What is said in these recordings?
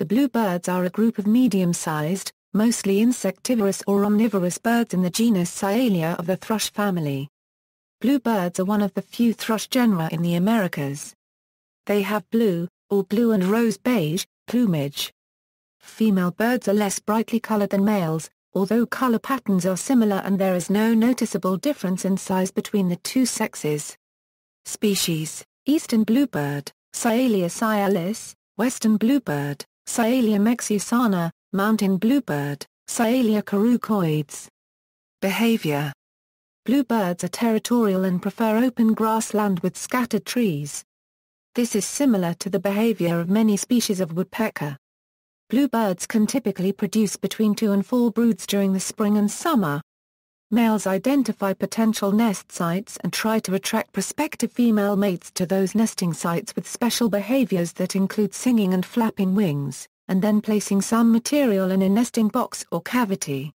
The bluebirds are a group of medium-sized, mostly insectivorous or omnivorous birds in the genus Sialia of the thrush family. Bluebirds are one of the few thrush genera in the Americas. They have blue, or blue and rose beige, plumage. Female birds are less brightly colored than males, although color patterns are similar and there is no noticeable difference in size between the two sexes. Species, Eastern bluebird, Sialia sialis, Western bluebird, Sialia mexicana, Mountain bluebird, Sialia currucoides. Behavior Bluebirds are territorial and prefer open grassland with scattered trees. This is similar to the behavior of many species of woodpecker. Bluebirds can typically produce between two and four broods during the spring and summer. Males identify potential nest sites and try to attract prospective female mates to those nesting sites with special behaviors that include singing and flapping wings, and then placing some material in a nesting box or cavity.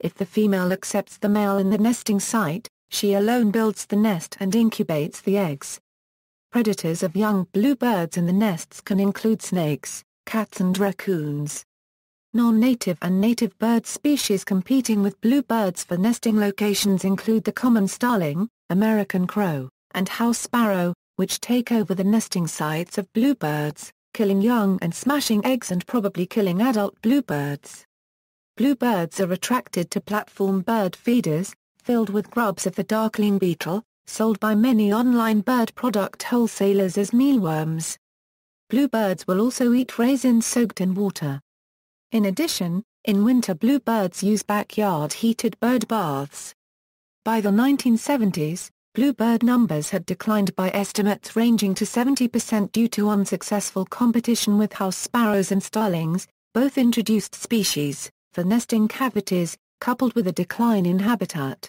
If the female accepts the male in the nesting site, she alone builds the nest and incubates the eggs. Predators of young bluebirds in the nests can include snakes, cats and raccoons. Non-native and native bird species competing with bluebirds for nesting locations include the common starling, American crow, and house sparrow, which take over the nesting sites of bluebirds, killing young and smashing eggs and probably killing adult bluebirds. Bluebirds are attracted to platform bird feeders, filled with grubs of the darkling beetle, sold by many online bird product wholesalers as mealworms. Bluebirds will also eat raisins soaked in water. In addition, in winter bluebirds use backyard heated bird baths. By the 1970s, bluebird numbers had declined by estimates ranging to 70% due to unsuccessful competition with house sparrows and starlings, both introduced species, for nesting cavities, coupled with a decline in habitat.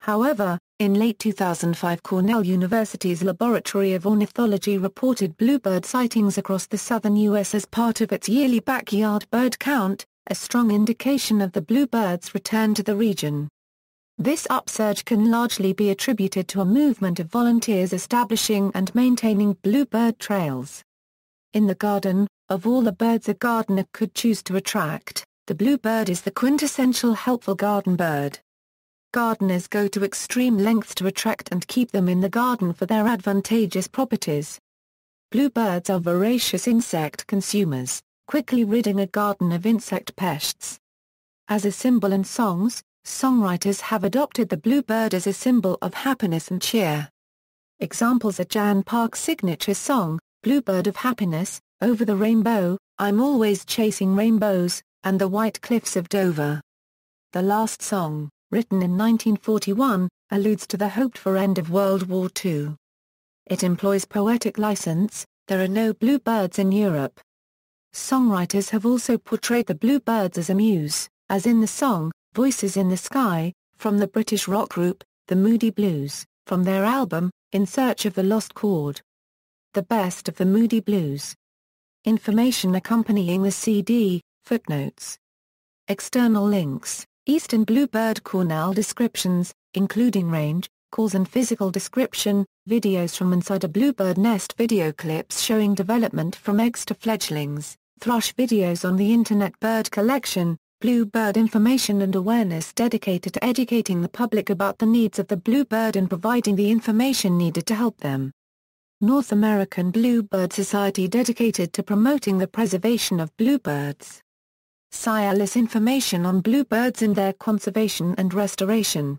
However, in late 2005 Cornell University's Laboratory of Ornithology reported bluebird sightings across the southern U.S. as part of its yearly backyard bird count, a strong indication of the bluebird's return to the region. This upsurge can largely be attributed to a movement of volunteers establishing and maintaining bluebird trails. In the garden, of all the birds a gardener could choose to attract, the bluebird is the quintessential helpful garden bird. Gardeners go to extreme lengths to attract and keep them in the garden for their advantageous properties. Bluebirds are voracious insect consumers, quickly ridding a garden of insect pests. As a symbol in songs, songwriters have adopted the bluebird as a symbol of happiness and cheer. Examples are Jan Park's signature song, Bluebird of Happiness, Over the Rainbow, I'm Always Chasing Rainbows, and The White Cliffs of Dover. The last song, written in 1941, alludes to the hoped-for end of World War II. It employs poetic license, there are no bluebirds in Europe. Songwriters have also portrayed the bluebirds as a muse, as in the song, Voices in the Sky, from the British rock group, The Moody Blues, from their album, In Search of the Lost Chord. The Best of the Moody Blues. Information accompanying the CD, footnotes. External links Eastern bluebird Cornell descriptions, including range, cause and physical description, videos from inside a bluebird nest video clips showing development from eggs to fledglings, thrush videos on the Internet Bird Collection, bluebird information and awareness dedicated to educating the public about the needs of the bluebird and providing the information needed to help them. North American Bluebird Society dedicated to promoting the preservation of bluebirds. Sialis information on bluebirds and their conservation and restoration.